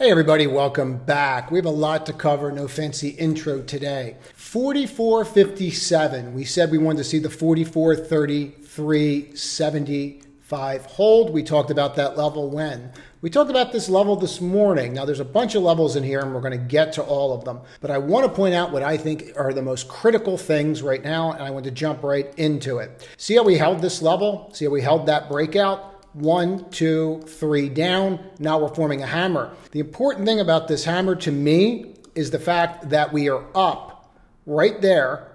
Hey, everybody, welcome back. We have a lot to cover, no fancy intro today. 44.57. We said we wanted to see the 44.33.75 hold. We talked about that level when? We talked about this level this morning. Now, there's a bunch of levels in here, and we're going to get to all of them. But I want to point out what I think are the most critical things right now, and I want to jump right into it. See how we held this level? See how we held that breakout? One, two, three down. Now we're forming a hammer. The important thing about this hammer to me is the fact that we are up right there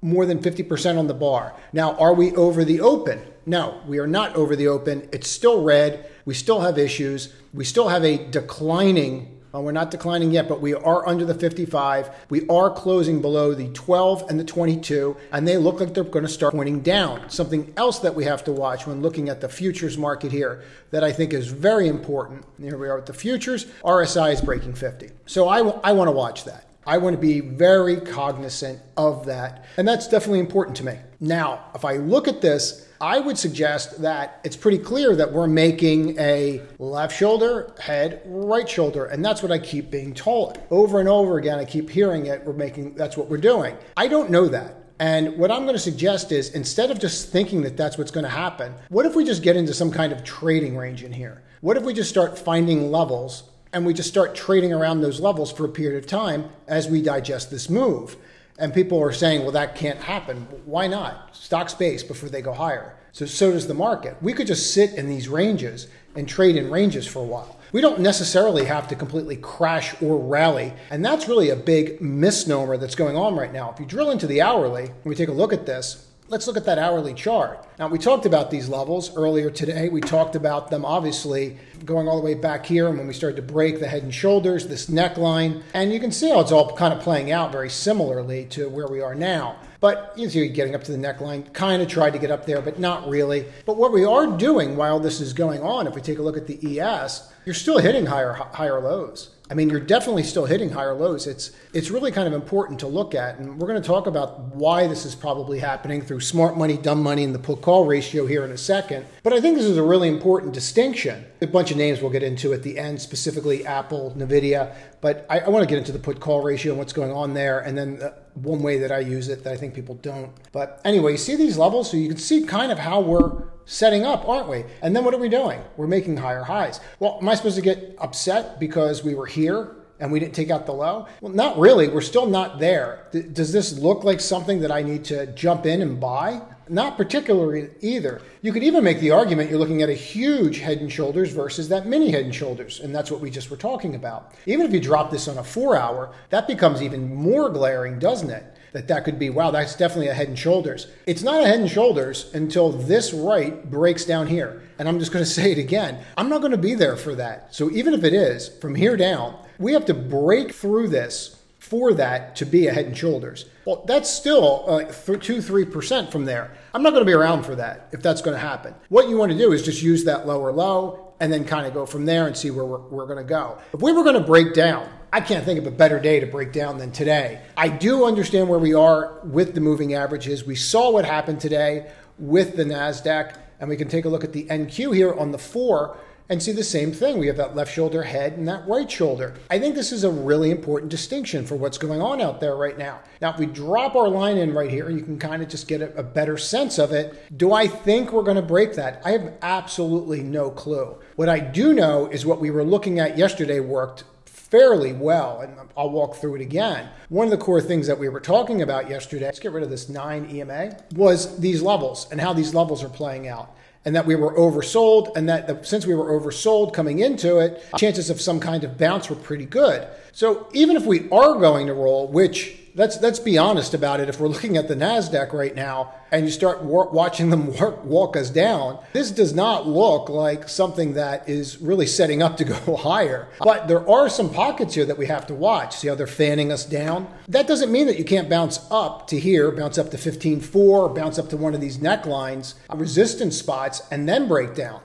more than 50% on the bar. Now, are we over the open? No, we are not over the open. It's still red. We still have issues. We still have a declining uh, we're not declining yet, but we are under the 55. We are closing below the 12 and the 22, and they look like they're going to start pointing down. Something else that we have to watch when looking at the futures market here that I think is very important. Here we are with the futures. RSI is breaking 50. So I, I want to watch that. I want to be very cognizant of that. And that's definitely important to me. Now, if I look at this, I would suggest that it's pretty clear that we're making a left shoulder, head, right shoulder. And that's what I keep being told. Over and over again, I keep hearing it. We're making, that's what we're doing. I don't know that. And what I'm going to suggest is instead of just thinking that that's what's going to happen, what if we just get into some kind of trading range in here? What if we just start finding levels and we just start trading around those levels for a period of time as we digest this move? And people are saying, well, that can't happen. Why not? Stock space before they go higher. So, so does the market. We could just sit in these ranges and trade in ranges for a while. We don't necessarily have to completely crash or rally. And that's really a big misnomer that's going on right now. If you drill into the hourly, and we take a look at this, Let's look at that hourly chart. Now, we talked about these levels earlier today. We talked about them obviously going all the way back here and when we started to break the head and shoulders, this neckline. And you can see how it's all kind of playing out very similarly to where we are now. But you see, getting up to the neckline, kind of tried to get up there, but not really. But what we are doing while this is going on, if we take a look at the ES, you're still hitting higher higher lows. I mean, you're definitely still hitting higher lows. It's it's really kind of important to look at, and we're going to talk about why this is probably happening through smart money, dumb money, and the put call ratio here in a second. But I think this is a really important distinction. A bunch of names we'll get into at the end, specifically Apple, Nvidia. But I, I want to get into the put call ratio and what's going on there, and then uh, one way that I use it that I think people don't. But anyway, you see these levels, so you can see kind of how we're setting up, aren't we? And then what are we doing? We're making higher highs. Well, am I supposed to get upset because we were here and we didn't take out the low? Well, not really. We're still not there. does this look like something that I need to jump in and buy? Not particularly either. You could even make the argument you're looking at a huge head and shoulders versus that mini head and shoulders, and that's what we just were talking about. Even if you drop this on a four hour, that becomes even more glaring, doesn't it? that that could be wow that's definitely a head and shoulders it's not a head and shoulders until this right breaks down here and i'm just going to say it again i'm not going to be there for that so even if it is from here down we have to break through this for that to be a head and shoulders well that's still uh, 2 3% from there i'm not going to be around for that if that's going to happen what you want to do is just use that lower low and then kind of go from there and see where we're, we're going to go if we were going to break down I can't think of a better day to break down than today. I do understand where we are with the moving averages. We saw what happened today with the NASDAQ, and we can take a look at the NQ here on the four and see the same thing. We have that left shoulder head and that right shoulder. I think this is a really important distinction for what's going on out there right now. Now, if we drop our line in right here, you can kind of just get a, a better sense of it. Do I think we're going to break that? I have absolutely no clue. What I do know is what we were looking at yesterday worked fairly well, and I'll walk through it again. One of the core things that we were talking about yesterday, let's get rid of this 9 EMA, was these levels and how these levels are playing out. And that we were oversold, and that the, since we were oversold coming into it, chances of some kind of bounce were pretty good. So even if we are going to roll, which let's let's be honest about it. If we're looking at the Nasdaq right now, and you start watching them walk us down, this does not look like something that is really setting up to go higher. But there are some pockets here that we have to watch. See how they're fanning us down? That doesn't mean that you can't bounce up to here, bounce up to 15.4, bounce up to one of these necklines, resistance spots, and then break down.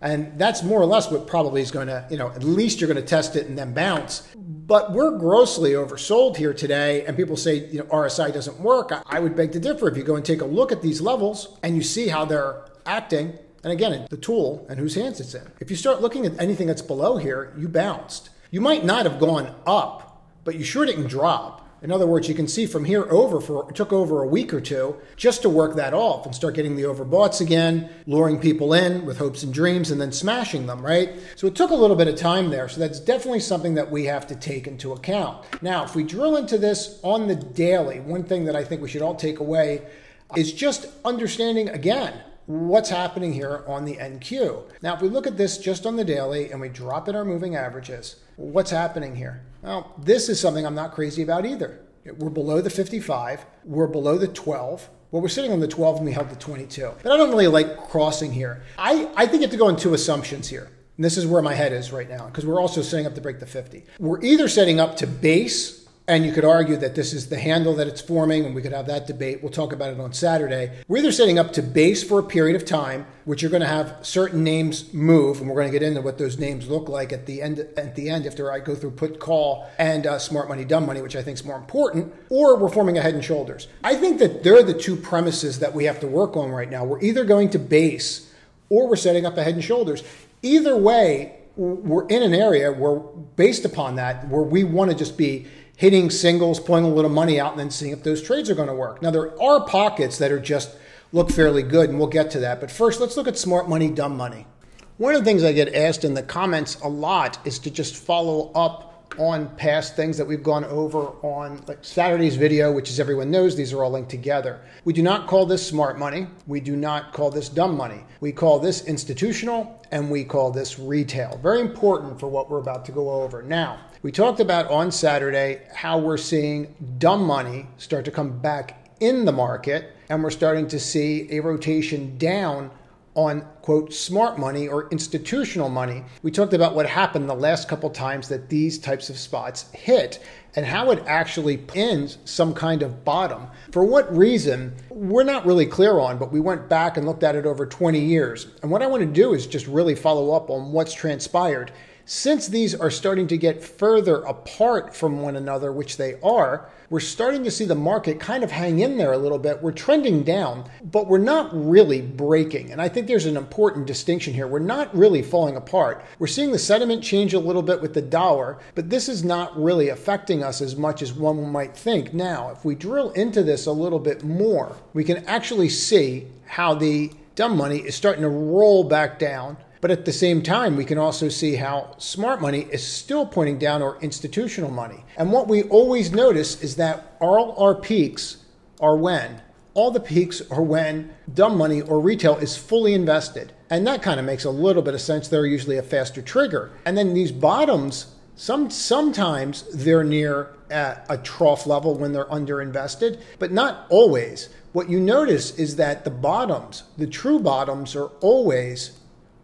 And that's more or less what probably is going to, you know, at least you're going to test it and then bounce. But we're grossly oversold here today, and people say, you know, RSI doesn't work. I would beg to differ. If you go and take a look at these levels and you see how they're acting, and again, the tool and whose hands it's in. If you start looking at anything that's below here, you bounced. You might not have gone up, but you sure didn't drop. In other words, you can see from here over for it took over a week or two just to work that off and start getting the overboughts again, luring people in with hopes and dreams and then smashing them, right? So it took a little bit of time there. So that's definitely something that we have to take into account. Now, if we drill into this on the daily, one thing that I think we should all take away is just understanding again what's happening here on the NQ. Now, if we look at this just on the daily and we drop in our moving averages, what's happening here? Well, this is something I'm not crazy about either. We're below the 55, we're below the 12. Well, we're sitting on the 12 and we held the 22. But I don't really like crossing here. I, I think you have to go on two assumptions here. And this is where my head is right now, because we're also setting up to break the 50. We're either setting up to base and you could argue that this is the handle that it's forming, and we could have that debate. We'll talk about it on Saturday. We're either setting up to base for a period of time, which you're going to have certain names move, and we're going to get into what those names look like at the end. At the end, after I go through put call and uh, smart money, dumb money, which I think is more important, or we're forming a head and shoulders. I think that they're the two premises that we have to work on right now. We're either going to base, or we're setting up a head and shoulders. Either way, we're in an area where, based upon that, where we want to just be hitting singles, pulling a little money out, and then seeing if those trades are going to work. Now, there are pockets that are just look fairly good, and we'll get to that. But first, let's look at smart money, dumb money. One of the things I get asked in the comments a lot is to just follow up on past things that we've gone over on like Saturday's video, which as everyone knows, these are all linked together. We do not call this smart money. We do not call this dumb money. We call this institutional and we call this retail. Very important for what we're about to go over. Now, we talked about on Saturday how we're seeing dumb money start to come back in the market and we're starting to see a rotation down on quote smart money or institutional money. We talked about what happened the last couple times that these types of spots hit and how it actually ends some kind of bottom. For what reason, we're not really clear on, but we went back and looked at it over 20 years. And what I want to do is just really follow up on what's transpired since these are starting to get further apart from one another, which they are, we're starting to see the market kind of hang in there a little bit. We're trending down, but we're not really breaking. And I think there's an important distinction here. We're not really falling apart. We're seeing the sentiment change a little bit with the dollar, but this is not really affecting us as much as one might think. Now, if we drill into this a little bit more, we can actually see how the dumb money is starting to roll back down but at the same time, we can also see how smart money is still pointing down or institutional money. And what we always notice is that all our peaks are when? All the peaks are when dumb money or retail is fully invested. And that kind of makes a little bit of sense. They're usually a faster trigger. And then these bottoms, some sometimes they're near at a trough level when they're underinvested, but not always. What you notice is that the bottoms, the true bottoms, are always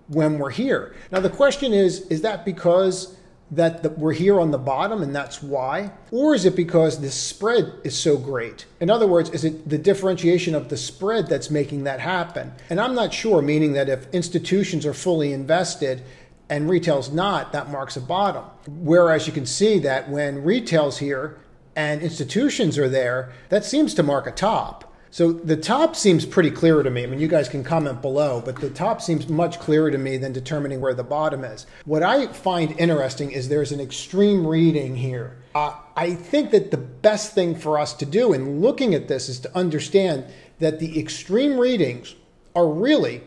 when we're here. Now the question is, is that because that the, we're here on the bottom and that's why? Or is it because the spread is so great? In other words, is it the differentiation of the spread that's making that happen? And I'm not sure, meaning that if institutions are fully invested and retail's not, that marks a bottom. Whereas you can see that when retail's here and institutions are there, that seems to mark a top. So the top seems pretty clear to me. I mean, you guys can comment below, but the top seems much clearer to me than determining where the bottom is. What I find interesting is there's an extreme reading here. Uh, I think that the best thing for us to do in looking at this is to understand that the extreme readings are really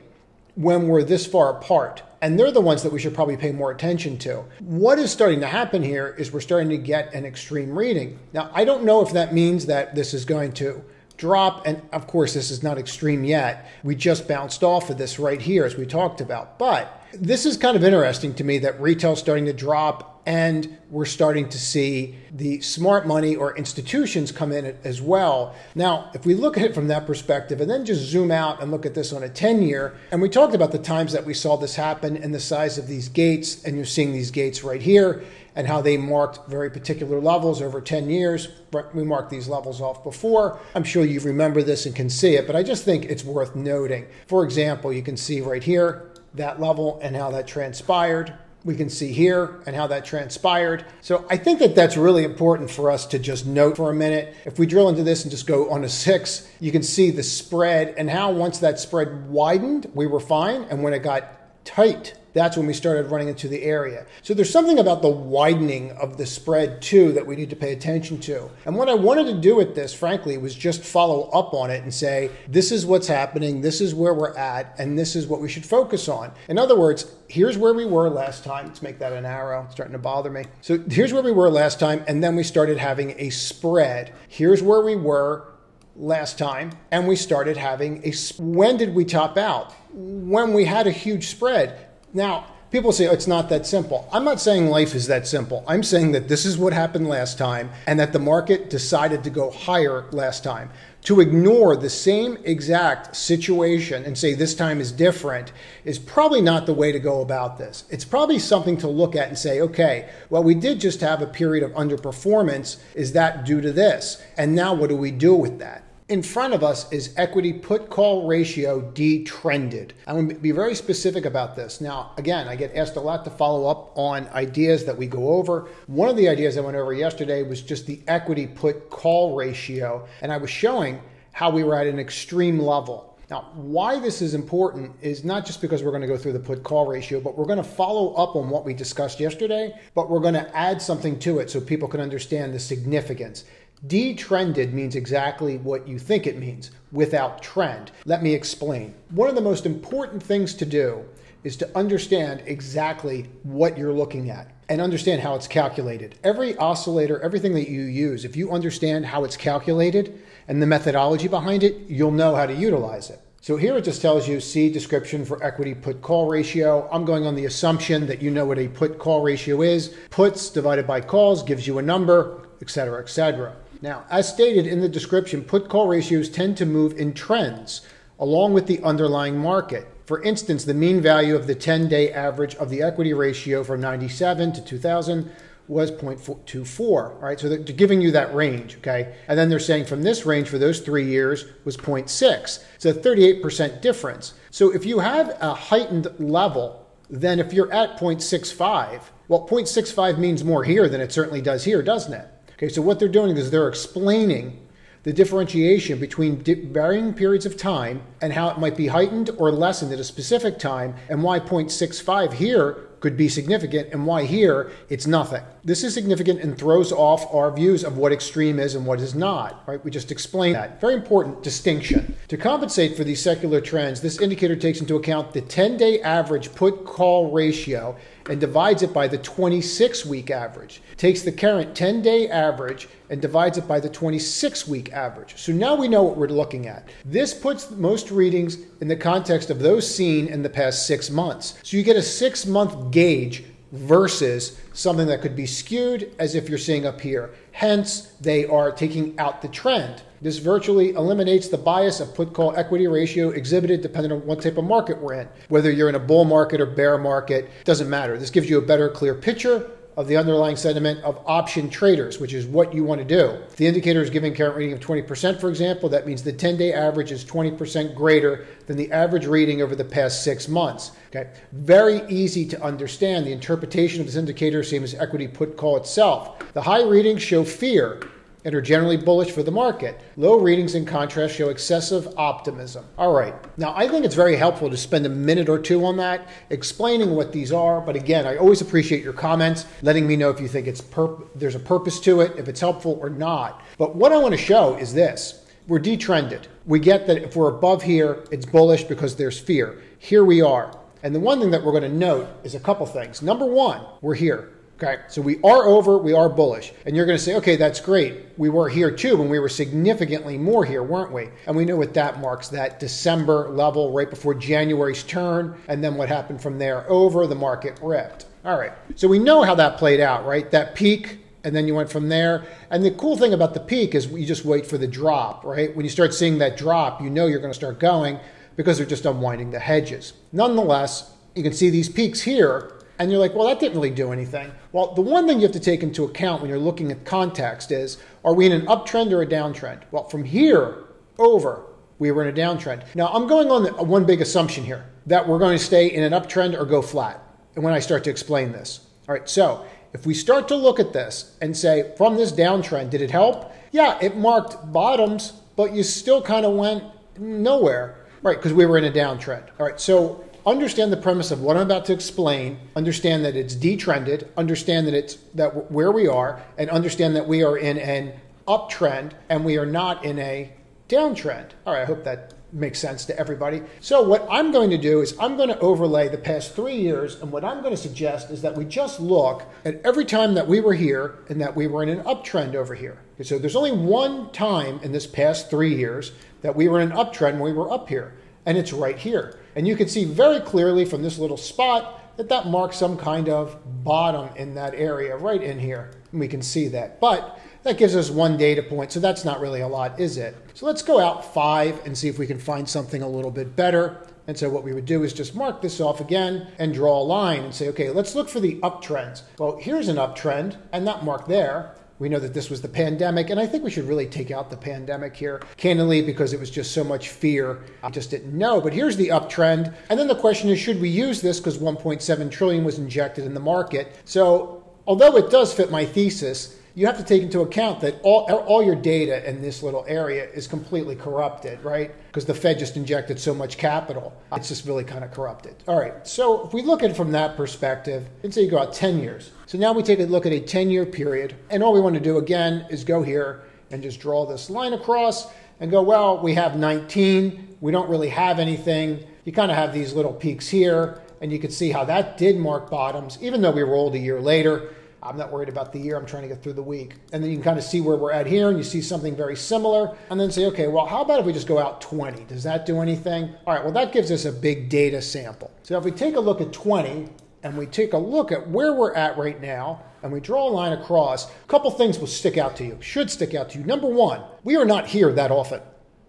when we're this far apart. And they're the ones that we should probably pay more attention to. What is starting to happen here is we're starting to get an extreme reading. Now, I don't know if that means that this is going to drop. And of course, this is not extreme yet. We just bounced off of this right here, as we talked about. But this is kind of interesting to me that retail's starting to drop and we're starting to see the smart money or institutions come in as well. Now, if we look at it from that perspective and then just zoom out and look at this on a 10 year, and we talked about the times that we saw this happen and the size of these gates, and you're seeing these gates right here and how they marked very particular levels over 10 years. We marked these levels off before. I'm sure you remember this and can see it, but I just think it's worth noting. For example, you can see right here that level and how that transpired we can see here and how that transpired. So I think that that's really important for us to just note for a minute. If we drill into this and just go on a six, you can see the spread and how once that spread widened, we were fine. And when it got tight, that's when we started running into the area. So there's something about the widening of the spread too that we need to pay attention to. And what I wanted to do with this, frankly, was just follow up on it and say, this is what's happening, this is where we're at, and this is what we should focus on. In other words, here's where we were last time. Let's make that an arrow. It's starting to bother me. So here's where we were last time, and then we started having a spread. Here's where we were last time, and we started having a. When did we top out? When we had a huge spread. Now, people say oh, it's not that simple. I'm not saying life is that simple. I'm saying that this is what happened last time and that the market decided to go higher last time. To ignore the same exact situation and say this time is different is probably not the way to go about this. It's probably something to look at and say, okay, well, we did just have a period of underperformance. Is that due to this? And now what do we do with that? In front of us is equity put call ratio detrended. I'm going to be very specific about this. Now, again, I get asked a lot to follow up on ideas that we go over. One of the ideas I went over yesterday was just the equity put call ratio, and I was showing how we were at an extreme level. Now, why this is important is not just because we're going to go through the put call ratio, but we're going to follow up on what we discussed yesterday, but we're going to add something to it so people can understand the significance. Detrended means exactly what you think it means without trend. Let me explain. One of the most important things to do is to understand exactly what you're looking at and understand how it's calculated. Every oscillator, everything that you use, if you understand how it's calculated and the methodology behind it, you'll know how to utilize it. So here it just tells you see description for equity put call ratio. I'm going on the assumption that you know what a put call ratio is. Puts divided by calls gives you a number, etc., etc. Now, as stated in the description, put call ratios tend to move in trends along with the underlying market. For instance, the mean value of the 10 day average of the equity ratio from 97 to 2000 was 0.24. right? so they're giving you that range, okay? And then they're saying from this range for those three years was 0.6. It's a 38% difference. So if you have a heightened level, then if you're at 0.65, well, 0.65 means more here than it certainly does here, doesn't it? Okay, so what they're doing is they're explaining the differentiation between varying periods of time and how it might be heightened or lessened at a specific time, and why 0.65 here could be significant and why here it's nothing. This is significant and throws off our views of what extreme is and what is not, right? We just explained that. Very important distinction. To compensate for these secular trends, this indicator takes into account the 10-day average put call ratio and divides it by the 26 week average. Takes the current 10 day average and divides it by the 26 week average. So now we know what we're looking at. This puts most readings in the context of those seen in the past six months. So you get a six month gauge versus something that could be skewed as if you're seeing up here. Hence, they are taking out the trend. This virtually eliminates the bias of put call equity ratio exhibited depending on what type of market we're in. Whether you're in a bull market or bear market, doesn't matter. This gives you a better, clear picture of the underlying sentiment of option traders, which is what you want to do. The indicator is giving current reading of 20%, for example, that means the 10 day average is 20% greater than the average reading over the past six months. Okay, very easy to understand. The interpretation of this indicator, same as equity put call itself. The high readings show fear and are generally bullish for the market. Low readings, in contrast, show excessive optimism. All right. Now, I think it's very helpful to spend a minute or two on that, explaining what these are. But again, I always appreciate your comments, letting me know if you think it's perp- there's a purpose to it, if it's helpful or not. But what I want to show is this. We're detrended. We get that if we're above here, it's bullish because there's fear. Here we are. And the one thing that we're going to note is a couple things. Number one, we're here. Okay, so we are over, we are bullish. And you're going to say, okay, that's great. We were here too, and we were significantly more here, weren't we? And we know what that marks that December level right before January's turn. And then what happened from there over, the market ripped. All right, so we know how that played out, right? That peak, and then you went from there. And the cool thing about the peak is you just wait for the drop, right? When you start seeing that drop, you know you're going to start going because they're just unwinding the hedges. Nonetheless, you can see these peaks here and you're like, well, that didn't really do anything. Well, the one thing you have to take into account when you're looking at context is are we in an uptrend or a downtrend? Well, from here over, we were in a downtrend. Now, I'm going on the, one big assumption here that we're going to stay in an uptrend or go flat. And when I start to explain this, all right, so if we start to look at this and say, from this downtrend, did it help? Yeah, it marked bottoms, but you still kind of went nowhere, right? Because we were in a downtrend. All right, so understand the premise of what I'm about to explain, understand that it's detrended, understand that it's that where we are, and understand that we are in an uptrend and we are not in a downtrend. All right, I hope that makes sense to everybody. So, what I'm going to do is I'm going to overlay the past three years, and what I'm going to suggest is that we just look at every time that we were here and that we were in an uptrend over here. So, there's only one time in this past three years that we were in an uptrend when we were up here, and it's right here. And you can see very clearly from this little spot that that marks some kind of bottom in that area right in here. And we can see that. But that gives us one data point, so that's not really a lot, is it? So let's go out five and see if we can find something a little bit better. And so what we would do is just mark this off again and draw a line and say, okay, let's look for the uptrends. Well, here's an uptrend, and that mark there. We know that this was the pandemic, and I think we should really take out the pandemic here, candidly, because it was just so much fear. I just didn't know. But here's the uptrend. And then the question is, should we use this? Because 1.7 trillion was injected in the market. So although it does fit my thesis, you have to take into account that all, er, all your data in this little area is completely corrupted, right? Because the Fed just injected so much capital. It's just really kind of corrupted. All right, so if we look at it from that perspective, let's say you go out 10 years. So now we take a look at a 10 year period, and all we want to do again is go here and just draw this line across and go, well, we have 19, we don't really have anything. You kind of have these little peaks here, and you can see how that did mark bottoms, even though we rolled a year later. I'm not worried about the year. I'm trying to get through the week. And then you can kind of see where we're at here and you see something very similar and then say, okay, well, how about if we just go out 20? Does that do anything? All right, well, that gives us a big data sample. So if we take a look at 20 and we take a look at where we're at right now and we draw a line across, a couple things will stick out to you, should stick out to you. Number one, we are not here that often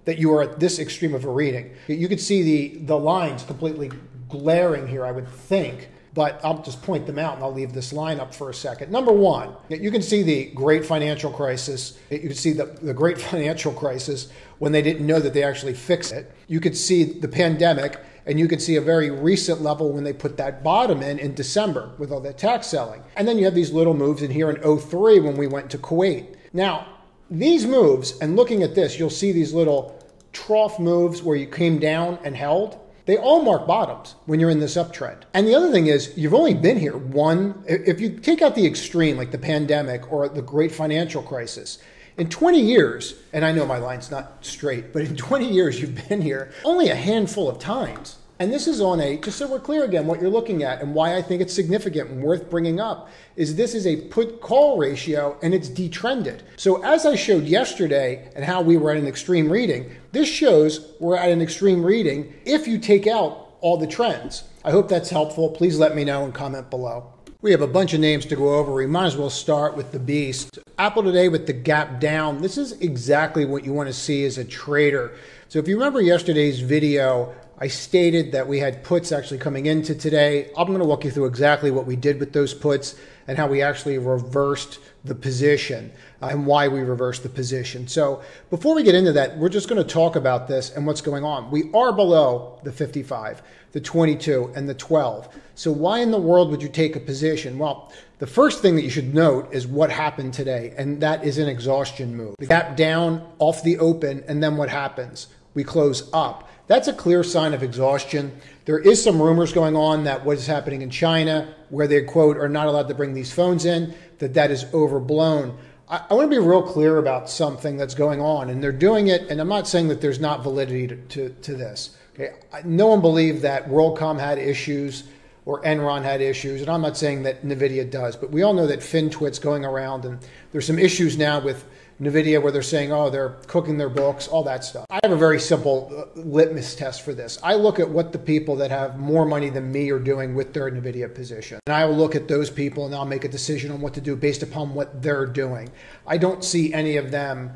that you are at this extreme of a reading. You could see the, the lines completely glaring here, I would think but I'll just point them out and I'll leave this line up for a second. Number one, you can see the great financial crisis. You can see the, the great financial crisis when they didn't know that they actually fixed it. You could see the pandemic, and you could see a very recent level when they put that bottom in in December with all that tax selling. And then you have these little moves in here in 03 when we went to Kuwait. Now, these moves, and looking at this, you'll see these little trough moves where you came down and held they all mark bottoms when you're in this uptrend. And the other thing is, you've only been here one, if you take out the extreme, like the pandemic or the great financial crisis, in 20 years, and I know my line's not straight, but in 20 years you've been here only a handful of times. And this is on a, just so we're clear again, what you're looking at and why I think it's significant and worth bringing up is this is a put call ratio and it's detrended. So, as I showed yesterday and how we were at an extreme reading, this shows we're at an extreme reading if you take out all the trends. I hope that's helpful. Please let me know and comment below. We have a bunch of names to go over. We might as well start with the beast. Apple today with the gap down. This is exactly what you want to see as a trader. So, if you remember yesterday's video, I stated that we had puts actually coming into today. I'm going to walk you through exactly what we did with those puts and how we actually reversed the position uh, and why we reversed the position. So before we get into that, we're just going to talk about this and what's going on. We are below the 55, the 22, and the 12. So why in the world would you take a position? Well, the first thing that you should note is what happened today, and that is an exhaustion move. The gap down off the open, and then what happens? We close up. That's a clear sign of exhaustion. There is some rumors going on that what is happening in China, where they quote are not allowed to bring these phones in, that that is overblown. I, I want to be real clear about something that's going on, and they're doing it. And I'm not saying that there's not validity to, to, to this. Okay, no one believed that WorldCom had issues or Enron had issues, and I'm not saying that Nvidia does, but we all know that FinTwit's going around, and there's some issues now with NVIDIA where they're saying, oh, they're cooking their books, all that stuff. I have a very simple uh, litmus test for this. I look at what the people that have more money than me are doing with their NVIDIA position. And I will look at those people and I'll make a decision on what to do based upon what they're doing. I don't see any of them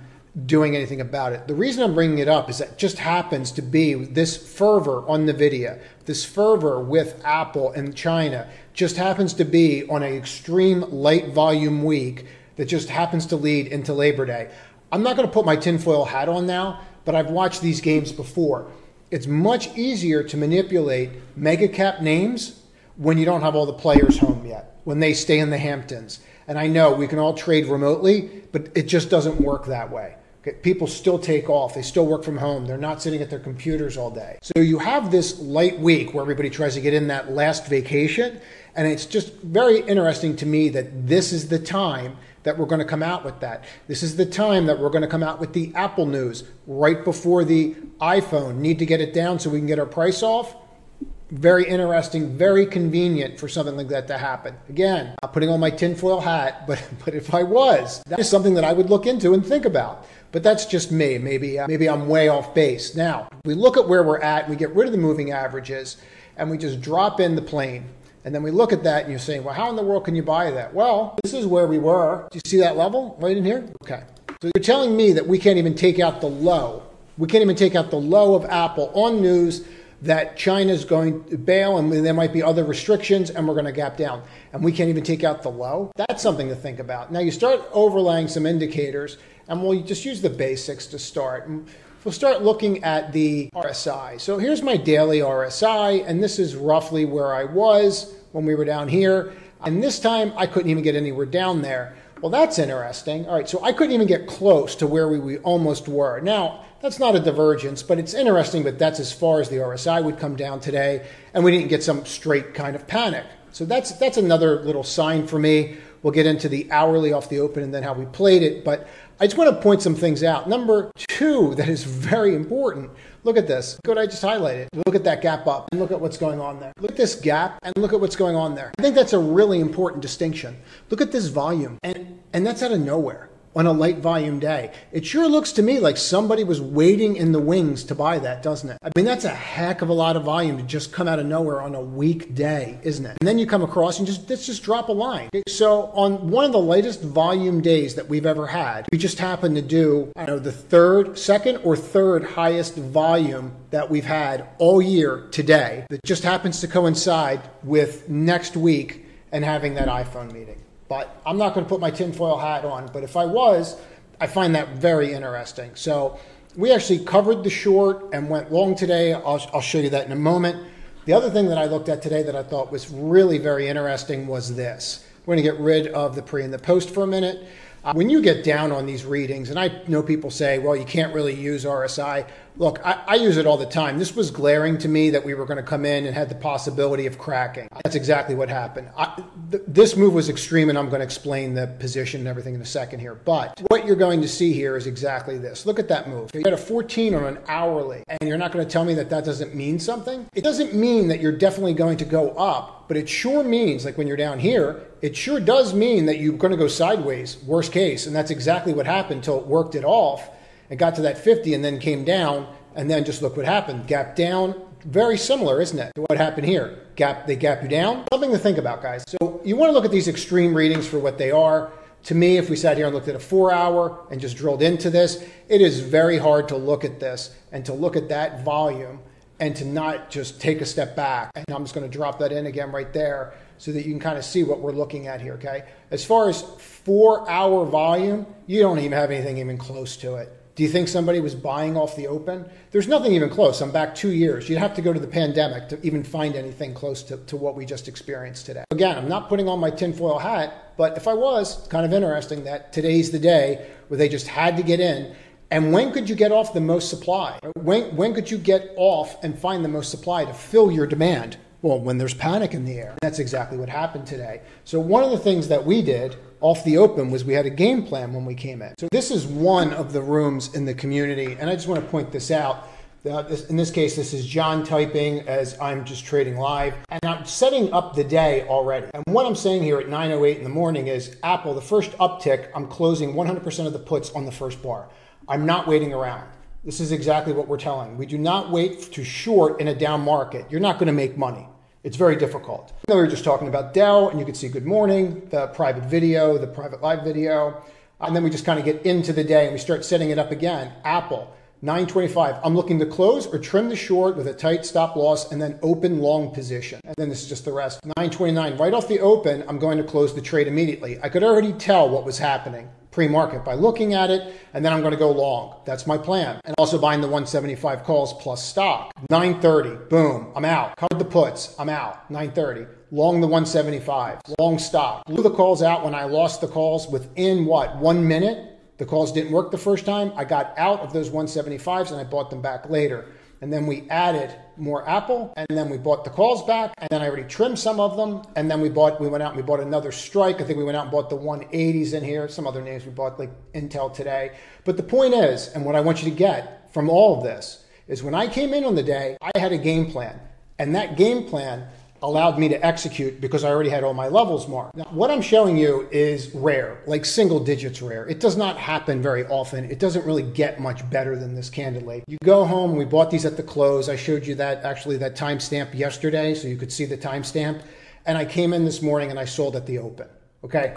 doing anything about it. The reason I'm bringing it up is that just happens to be this fervor on NVIDIA, this fervor with Apple and China, just happens to be on an extreme light volume week that just happens to lead into Labor Day. I'm not going to put my tinfoil hat on now, but I've watched these games before. It's much easier to manipulate mega cap names when you don't have all the players home yet, when they stay in the Hamptons. And I know we can all trade remotely, but it just doesn't work that way. Okay, people still take off. They still work from home. They're not sitting at their computers all day. So you have this light week where everybody tries to get in that last vacation. And it's just very interesting to me that this is the time that we're going to come out with that. This is the time that we're going to come out with the Apple news right before the iPhone. Need to get it down so we can get our price off. Very interesting, very convenient for something like that to happen. Again, I'm putting on my tinfoil hat, but but if I was, that is something that I would look into and think about. But that's just me. Maybe uh, maybe I'm way off base. Now we look at where we're at. We get rid of the moving averages, and we just drop in the plane. And then we look at that and you're saying, well, how in the world can you buy that? Well, this is where we were. Do you see that level right in here? Okay. So you're telling me that we can't even take out the low. We can't even take out the low of Apple on news that China's going to bail and there might be other restrictions and we're going to gap down. And we can't even take out the low. That's something to think about. Now you start overlaying some indicators and we'll just use the basics to start. We'll start looking at the RSI. So here's my daily RSI, and this is roughly where I was when we were down here. And this time I couldn't even get anywhere down there. Well, that's interesting. All right, so I couldn't even get close to where we, we almost were. Now, that's not a divergence, but it's interesting, but that's as far as the RSI would come down today, and we didn't get some straight kind of panic. So that's that's another little sign for me. We'll get into the hourly off the open and then how we played it, but I just want to point some things out. Number two, that is very important. Look at this. Look what I just highlighted. Look at that gap up and look at what's going on there. Look at this gap and look at what's going on there. I think that's a really important distinction. Look at this volume and, and that's out of nowhere on a light volume day. It sure looks to me like somebody was waiting in the wings to buy that, doesn't it? I mean, that's a heck of a lot of volume to just come out of nowhere on a weekday, isn't it? And then you come across and just let's just drop a line. So on one of the latest volume days that we've ever had, we just happened to do, know, the third, second or third highest volume that we've had all year today. That just happens to coincide with next week and having that iPhone meeting. But I'm not going to put my tinfoil hat on. But if I was, I find that very interesting. So we actually covered the short and went long today. I'll, I'll show you that in a moment. The other thing that I looked at today that I thought was really very interesting was this. We're going to get rid of the pre and the post for a minute. Uh, when you get down on these readings, and I know people say, well, you can't really use RSI. Look, I, I, use it all the time. This was glaring to me that we were going to come in and had the possibility of cracking. That's exactly what happened. I, th- this move was extreme, and I'm going to explain the position and everything in a second here. But what you're going to see here is exactly this. Look at that move. You got a 14 on an hourly, and you're not going to tell me that that doesn't mean something? It doesn't mean that you're definitely going to go up, but it sure means, like when you're down here, it sure does mean that you're going to go sideways, worst case. And that's exactly what happened until it worked it off and got to that 50 and then came down. And then just look what happened. Gap down. Very similar, isn't it, to what happened here? Gap, they gap you down. Something to think about, guys. So you want to look at these extreme readings for what they are. To me, if we sat here and looked at a four hour and just drilled into this, it is very hard to look at this and to look at that volume and to not just take a step back. And I'm just going to drop that in again right there so that you can kind of see what we're looking at here, okay? As far as four hour volume, you don't even have anything even close to it. Do you think somebody was buying off the open? There's nothing even close. I'm back two years. You'd have to go to the pandemic to even find anything close to, to what we just experienced today. Again, I'm not putting on my tinfoil hat, but if I was, it's kind of interesting that today's the day where they just had to get in. And when could you get off the most supply? When, when could you get off and find the most supply to fill your demand? Well, when there's panic in the air. That's exactly what happened today. So, one of the things that we did off the open was we had a game plan when we came in. So, this is one of the rooms in the community, and I just want to point this out. Uh, in this case, this is John typing as I'm just trading live, and I'm setting up the day already. And what I'm saying here at 9:08 in the morning is Apple, the first uptick, I'm closing 100% of the puts on the first bar. I'm not waiting around. This is exactly what we're telling. We do not wait to short in a down market. You're not going to make money. It's very difficult. we were just talking about Dell, and you could see good morning, the private video, the private live video. And then we just kind of get into the day and we start setting it up again. Apple, 925. I'm looking to close or trim the short with a tight stop loss and then open long position. And then this is just the rest. 929. Right off the open, I'm going to close the trade immediately. I could already tell what was happening pre-market by looking at it, and then I'm going to go long. That's my plan. And also buying the 175 calls plus stock. 930, boom, I'm out. Covered the puts, I'm out. 930. Long the 175, long stock. Blew the calls out when I lost the calls within what, one minute? The calls didn't work the first time. I got out of those 175s and I bought them back later. And then we added more Apple, and then we bought the calls back, and then I already trimmed some of them, and then we bought we went out and we bought another strike. I think we went out and bought the 180s in here, some other names we bought like Intel today. But the point is, and what I want you to get from all of this is when I came in on the day, I had a game plan. And that game plan allowed me to execute because I already had all my levels marked. Now, what I'm showing you is rare, like single digits rare. It does not happen very often. It doesn't really get much better than this candidly. You go home, we bought these at the close. I showed you that actually that timestamp yesterday so you could see the timestamp. And I came in this morning and I sold at the open. Okay.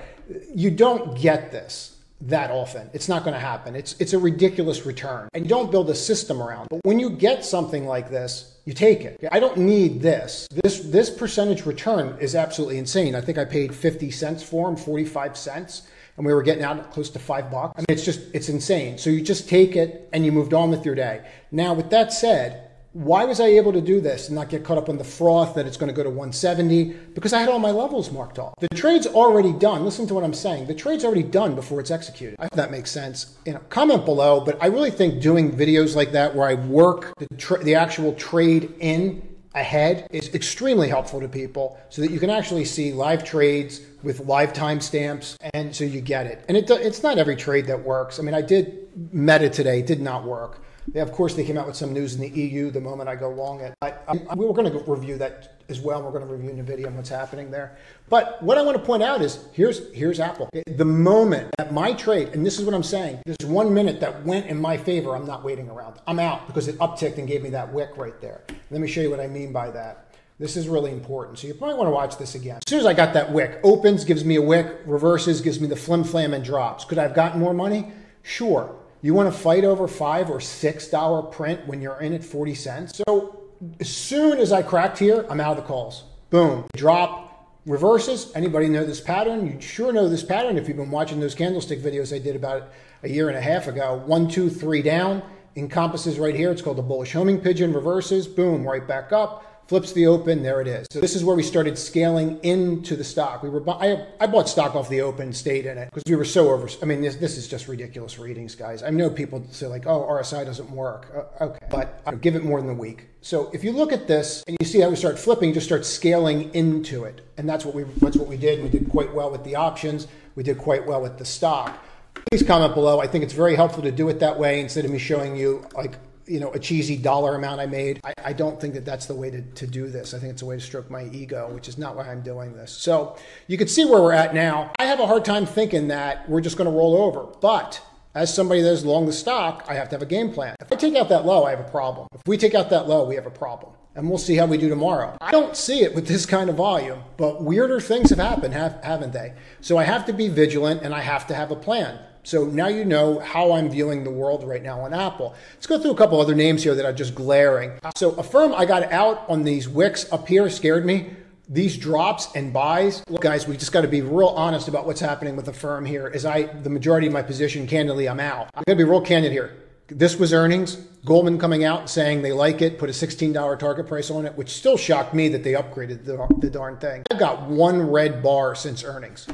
You don't get this that often. It's not going to happen. It's it's a ridiculous return. And you don't build a system around. But when you get something like this, you take it. I don't need this. This this percentage return is absolutely insane. I think I paid 50 cents for them, 45 cents, and we were getting out close to 5 bucks. I mean, it's just it's insane. So you just take it and you moved on with your day. Now, with that said, why was I able to do this and not get caught up in the froth that it's going to go to 170? Because I had all my levels marked off. The trade's already done. Listen to what I'm saying. The trade's already done before it's executed. I hope that makes sense. You know, comment below, but I really think doing videos like that where I work the, the actual trade in ahead is extremely helpful to people so that you can actually see live trades with live timestamps and so you get it. And it, it's not every trade that works. I mean, I did Meta today, it did not work. They, of course, they came out with some news in the EU the moment I go long it. I, I, we were going to review that as well. We're going to review NVIDIA and what's happening there. But what I want to point out is here's, here's Apple. The moment that my trade, and this is what I'm saying, this one minute that went in my favor, I'm not waiting around. I'm out because it upticked and gave me that wick right there. Let me show you what I mean by that. This is really important. So you probably want to watch this again. As soon as I got that wick, opens, gives me a wick, reverses, gives me the flim flam and drops. Could I have gotten more money? Sure. You want to fight over five or six dollar print when you're in at 40 cents. So as soon as I cracked here, I'm out of the calls. Boom. Drop reverses. Anybody know this pattern? You sure know this pattern if you've been watching those candlestick videos I did about a year and a half ago. One, two, three down. Encompasses right here. It's called the bullish homing pigeon. Reverses. Boom. Right back up flips the open, there it is. So this is where we started scaling into the stock. We were I, I bought stock off the open, stayed in it because we were so over. I mean, this this is just ridiculous readings, guys. I know people say like, oh, RSI doesn't work. Uh, okay, but give it more than a week. So if you look at this and you see how we start flipping, just start scaling into it, and that's what we that's what we did. We did quite well with the options. We did quite well with the stock. Please comment below. I think it's very helpful to do it that way instead of me showing you like you know, a cheesy dollar amount I made. I, I, don't think that that's the way to, to do this. I think it's a way to stroke my ego, which is not why I'm doing this. So you can see where we're at now. I have a hard time thinking that we're just going to roll over. But as somebody that is long the stock, I have to have a game plan. If I take out that low, I have a problem. If we take out that low, we have a problem. And we'll see how we do tomorrow. I don't see it with this kind of volume, but weirder things have happened, have, haven't they? So I have to be vigilant and I have to have a plan. So now you know how I'm viewing the world right now on Apple. Let's go through a couple other names here that are just glaring. So Affirm I got out on these wicks up here scared me. These drops and buys, look, guys, we just got to be real honest about what's happening with Affirm here. As I, the majority of my position, candidly, I'm out. I'm to be real candid here. This was earnings. Goldman coming out saying they like it, put a $16 target price on it, which still shocked me that they upgraded the, the darn thing. I've got one red bar since earnings.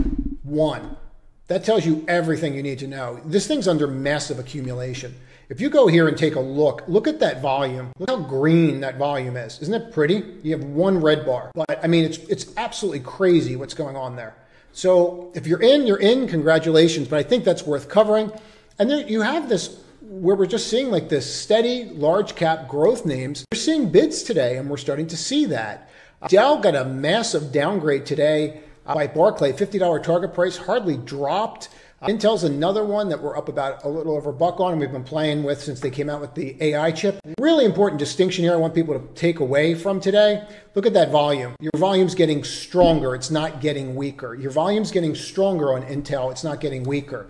One. That tells you everything you need to know. This thing's under massive accumulation. If you go here and take a look, look at that volume. Look how green that volume is. Isn't it pretty? You have one red bar. But I mean, it's, it's absolutely crazy what's going on there. So if you're in, you're in, congratulations. But I think that's worth covering. And then you have this where we're just seeing like this steady large cap growth names. We're seeing bids today, and we're starting to see that. Dell got a massive downgrade today by Barclay, $50 target price, hardly dropped. Uh, Intel's another one that we're up about a little over a buck on, and we've been playing with since they came out with the AI chip. Really important distinction here I want people to take away from today. Look at that volume. Your volume's getting stronger, it's not getting weaker. Your volume's getting stronger on Intel, it's not getting weaker.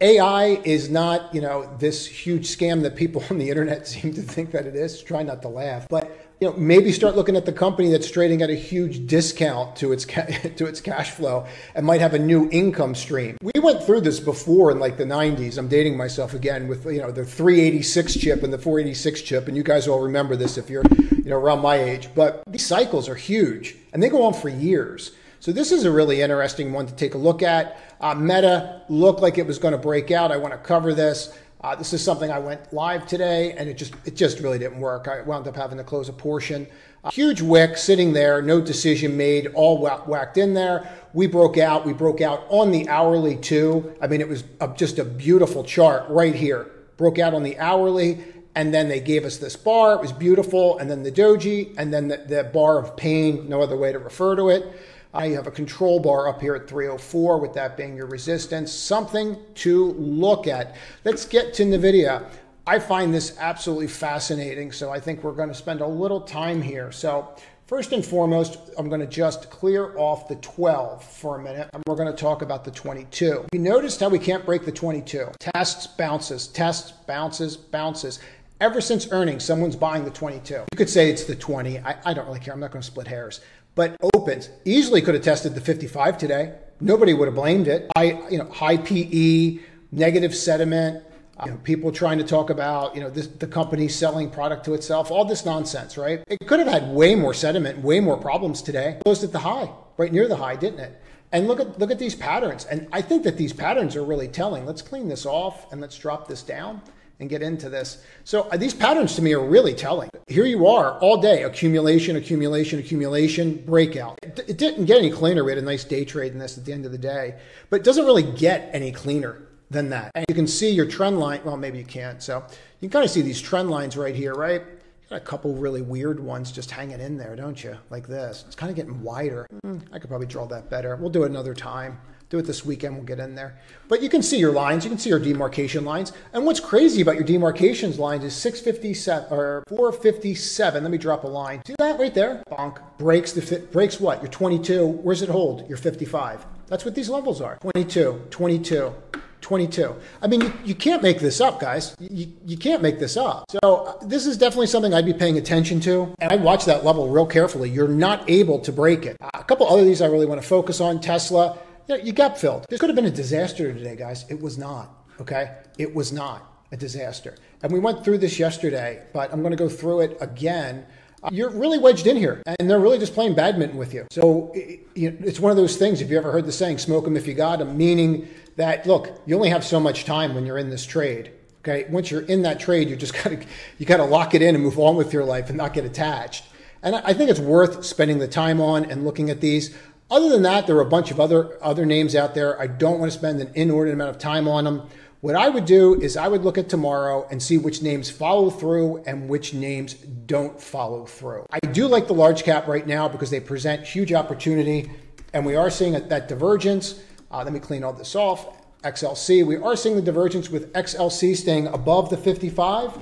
AI is not, you know, this huge scam that people on the internet seem to think that it is. Try not to laugh. But you know, maybe start looking at the company that's trading at a huge discount to its ca- to its cash flow and might have a new income stream. We went through this before in like the 90s. I'm dating myself again with you know the 386 chip and the 486 chip, and you guys all remember this if you're you know around my age. But these cycles are huge and they go on for years. So this is a really interesting one to take a look at. Uh, Meta looked like it was going to break out. I want to cover this. Uh, this is something I went live today, and it just it just really didn't work. I wound up having to close a portion. A huge wick sitting there, no decision made, all whacked in there. We broke out. We broke out on the hourly too. I mean, it was a, just a beautiful chart right here. Broke out on the hourly, and then they gave us this bar. It was beautiful, and then the doji, and then the, the bar of pain. No other way to refer to it. Uh, you have a control bar up here at 304 with that being your resistance. Something to look at. Let's get to NVIDIA. I find this absolutely fascinating, so I think we're going to spend a little time here. So first and foremost, I'm going to just clear off the 12 for a minute, and we're going to talk about the 22. You noticed how we can't break the 22. Tests, bounces, tests, bounces, bounces. Ever since earnings, someone's buying the 22. You could say it's the 20. I, I don't really care. I'm not going to split hairs but opens. Easily could have tested the 55 today. Nobody would have blamed it. High, you know, high PE, negative sentiment, you know, people trying to talk about, you know, this, the company selling product to itself, all this nonsense, right? It could have had way more sentiment, way more problems today. Closed at the high, right near the high, didn't it? And look at look at these patterns. And I think that these patterns are really telling. Let's clean this off and let's drop this down and get into this. So uh, these patterns to me are really telling. Here you are all day, accumulation, accumulation, accumulation, breakout. It, didn't get any cleaner. We had a nice day trade in this at the end of the day, but it doesn't really get any cleaner than that. And you can see your trend line. Well, maybe you can't. So you can kind of see these trend lines right here, right? got a couple really weird ones just hanging in there, don't you? Like this. It's kind of getting wider. Mm, I could probably draw that better. We'll do it another time do it this weekend. We'll get in there. But you can see your lines. You can see your demarcation lines. And what's crazy about your demarcations lines is 657 or 457. Let me drop a line. See that right there? Bonk. Breaks the breaks what? Your 22. Where's it hold? Your 55. That's what these levels are. 22, 22. 22. I mean, you, you can't make this up, guys. You, you can't make this up. So, uh, this is definitely something I'd be paying attention to. And I watch that level real carefully. You're not able to break it. Uh, a couple other these I really want to focus on Tesla you, know, you got filled. This could have been a disaster today, guys. It was not. Okay? It was not a disaster. And we went through this yesterday, but I'm going to go through it again. Uh, you're really wedged in here, and they're really just playing badminton with you. So it, it's one of those things. If you ever heard the saying, smoke them if you got them, meaning that, look, you only have so much time when you're in this trade. Okay, once you're in that trade, you just gotta you gotta lock it in and move on with your life and not get attached. And I think it's worth spending the time on and looking at these. Other than that, there are a bunch of other other names out there. I don't want to spend an inordinate amount of time on them. What I would do is I would look at tomorrow and see which names follow through and which names don't follow through. I do like the large cap right now because they present huge opportunity, and we are seeing that divergence. Uh, let me clean all this off. XLC, we are seeing the divergence with XLC staying above the 55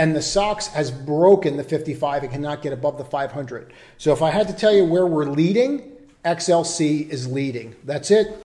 and the SOX has broken the 55 and cannot get above the 500. So if I had to tell you where we're leading, XLC is leading. That's it.